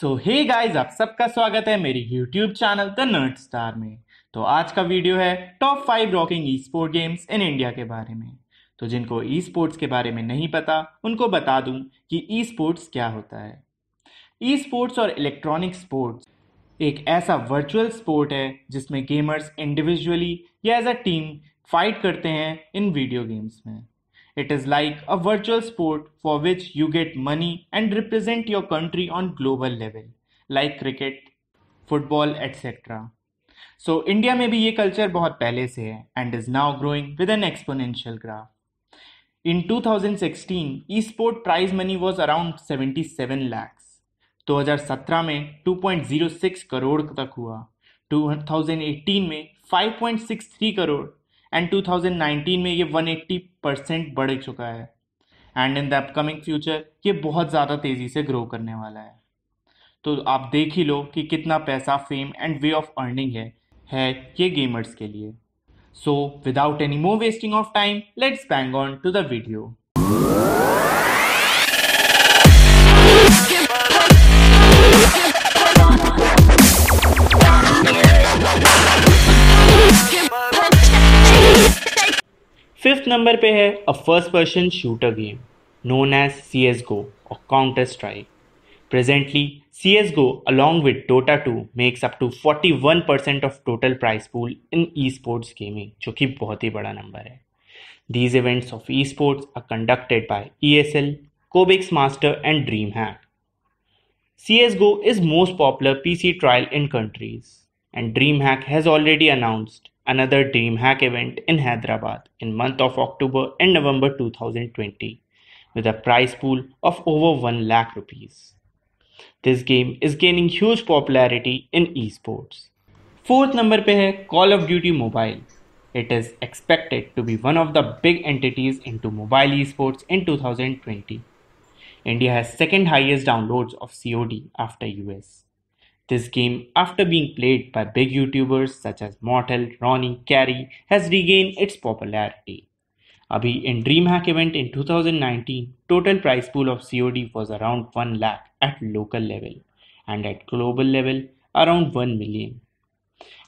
सो hey guys आप सबका स्वागत है मेरी YouTube channel the nerd star में। तो आज का वीडियो है top five rocking e sport games in India के बारे में। तो जिनको ई स्पोर्ट्स के बारे में नहीं पता, उनको बता दूँ कि ई स्पोर्ट्स क्या होता है। ई स्पोर्ट्स और इलेक्ट्रॉनिक स्पोर्ट्स एक ऐसा वर्चुअल स्पोर्ट है जिसमें गेमर्स इंडिविजुअली या एज अ टीम फाइट करते हैं इन वीडियो गेम्स में। It is like a virtual sport for which you get money and represent your country on global level, like cricket, football, etc. So India में भी ये culture बहुत पहले से है and is now growing with an exponential graph In 2016, e-sport prize money was around 77 lakhs. 2017 में 2.06 करोड़ तक हुआ 2018 में 5.63 करोड़ एंड 2019 में ये 180 परसेंट बढ़ चुका है। And in the upcoming future ये बहुत ज़्यादा तेज़ी से ग्रो करने वाला है। तो आप देख ही लो कि कितना पैसा fame and way of earning है है ये गेमर्स के लिए। So without any more wasting of time let's bang on to the video fifth number पे है a first person shooter game known as C S GO और counter strike presently C S GO along with Dota two makes up to forty one percent of total price pool in e sports gaming जो कि बहुत ही बड़ा number है। These events of e sports are conducted by E S L CobX master and dream hack CSGO is most popular PC trial in countries, and DreamHack has already announced another DreamHack event in Hyderabad in month of October and November 2020 with a prize pool of over 1 lakh rupees. This game is gaining huge popularity in esports. Fourth number pe hai Call of Duty Mobile. It is expected to be one of the big entities into mobile esports in 2020. India has second highest downloads of COD after US. This game, after being played by big YouTubers such as Mortal, Ronnie, Carrie, has regained its popularity. Abhi in DreamHack event in 2019, total prize pool of COD was around 1 lakh at local level and at global level around 1 million.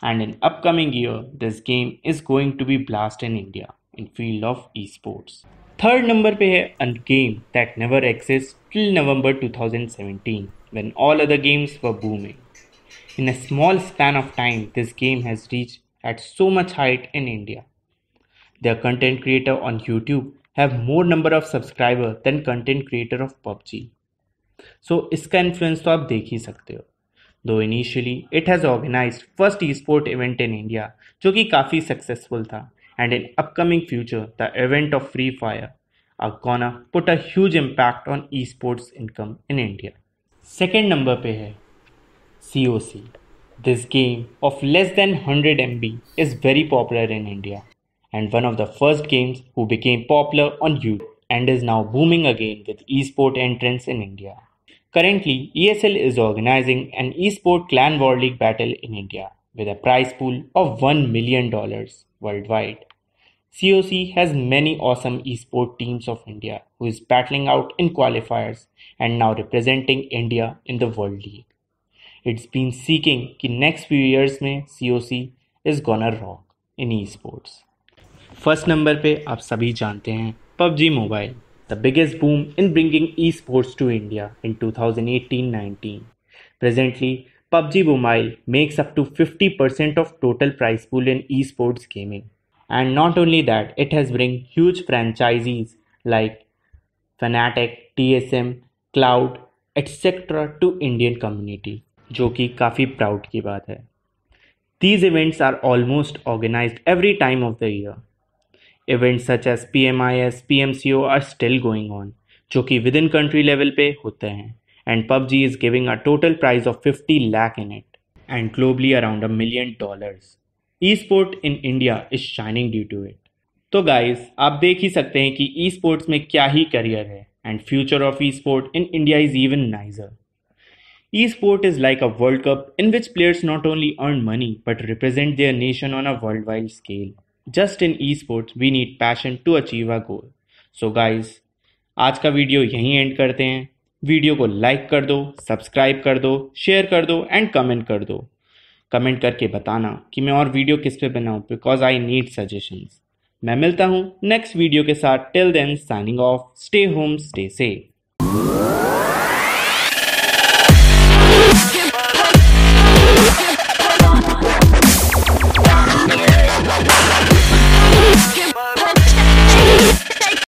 And in upcoming year, this game is going to be blast in India in field of esports. Third number है a game that never exists till November 2017 when all other games were booming In a small span of time, this game has reached at so much height in India. Their content creator on YouTube have more number of subscriber than content creator of PUBG. So इसका influence तो आप देख ही सकते हो दो initially it has organise first e sport event in India जो कि काफ़ी सक्सेसफुल था and in upcoming future the event of Free Fire are gonna put a huge impact on esports income in India. Second number पे है COC. This game of less than 100 MB is very popular in India and one of the first games who became popular on YouTube and is now booming again with esport entrants in India. Currently, ESL is organizing an esport clan war league battle in India with a prize pool of $1 million worldwide. COC has many awesome esport teams of India who is battling out in qualifiers and now representing India in the World League. It's been seeking कि next few years में C O C is gonna rock in e sports first number पर आप सभी जानते हैं PUBG mobile the biggest boom in bringing e sports to India in 2018-19 presently PUBG mobile makes up to 50% percent of total price pool in e sports gaming and not only that it has bring huge franchises like Fnatic T S M cloud etcetera to Indian community जो कि काफ़ी proud की बात है। These events are almost organise every time of the year events such as P M I S P M C O are still going on जो कि within country level पे होते हैं। And PUBG is giving a total prize of fifty lakh in it and globally around a million dollars esport in India is shining due to it तो guys आप देख ही सकते हैं कि e sports में क्या ही करियर है and future of esport in India is even nicer Esport is like a World Cup in which players not only earn money but represent their nation on a worldwide scale. Just in esports, we need passion to achieve our goal. So guys, आज का वीडियो यहीं and करते हैं video को like कर दो subscribe कर दो शेयर कर दो एंड कमेंट कर दो कमेंट करके बताना कि मैं और वीडियो किस पे बनाऊँ बिकॉज़ आई नीड सजेशंस मैं मिलता हूँ नेक्स्ट वीडियो के साथ till then signing off stay home stay safe